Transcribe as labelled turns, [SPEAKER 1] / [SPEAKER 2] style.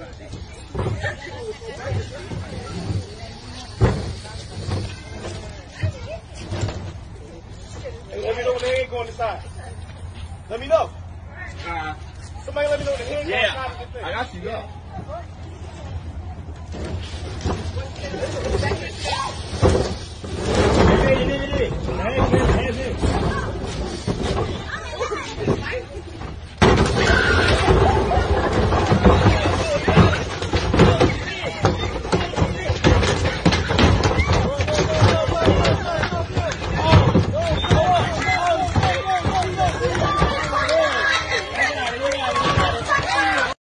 [SPEAKER 1] Hey, let me know when they ain't going inside. Let me know.
[SPEAKER 2] Uh,
[SPEAKER 1] Somebody let me know when the hand
[SPEAKER 2] yeah,
[SPEAKER 1] goes inside of the.
[SPEAKER 2] I got you. Yeah.